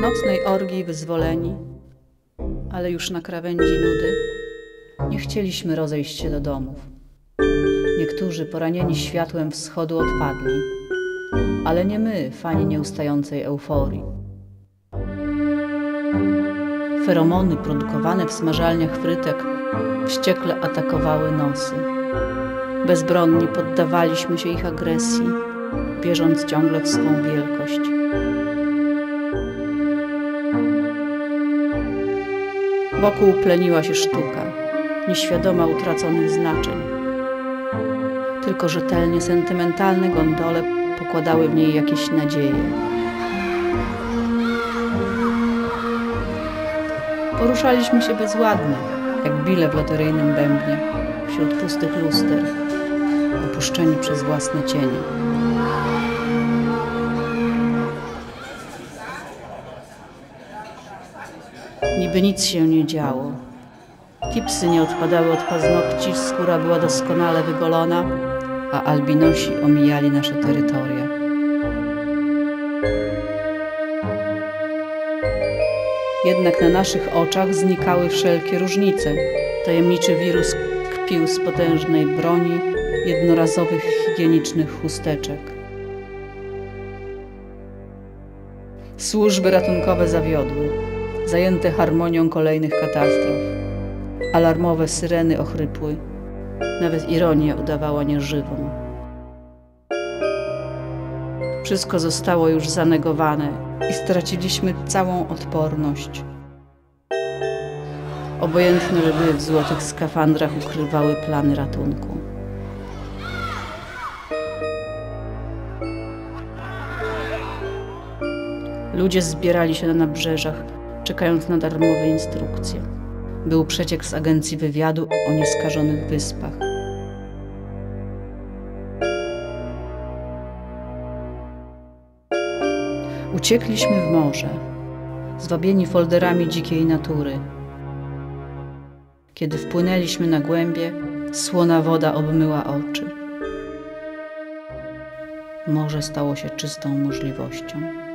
nocnej orgii wyzwoleni, ale już na krawędzi nudy, nie chcieliśmy rozejść się do domów. Niektórzy poranieni światłem wschodu odpadli, ale nie my, fani nieustającej euforii. Feromony produkowane w smażalniach frytek wściekle atakowały nosy. Bezbronni poddawaliśmy się ich agresji, wierząc ciągle w swą wielkość. Wokół pleniła się sztuka, nieświadoma utraconych znaczeń. Tylko rzetelnie sentymentalne gondole pokładały w niej jakieś nadzieje. Poruszaliśmy się bezładnie, jak bile w loteryjnym bębnie, wśród pustych luster, opuszczeni przez własne cienie. Niby nic się nie działo. Tipsy nie odpadały od paznokci, skóra była doskonale wygolona, a albinosi omijali nasze terytoria. Jednak na naszych oczach znikały wszelkie różnice. Tajemniczy wirus kpił z potężnej broni jednorazowych higienicznych chusteczek. Służby ratunkowe zawiodły, zajęte harmonią kolejnych katastrof. Alarmowe syreny ochrypły, nawet ironia udawała nieżywą. Wszystko zostało już zanegowane i straciliśmy całą odporność. Obojętne lwy w złotych skafandrach ukrywały plany ratunku. Ludzie zbierali się na nabrzeżach, czekając na darmowe instrukcje. Był przeciek z agencji wywiadu o nieskażonych wyspach. Uciekliśmy w morze, zwabieni folderami dzikiej natury. Kiedy wpłynęliśmy na głębie, słona woda obmyła oczy. Morze stało się czystą możliwością.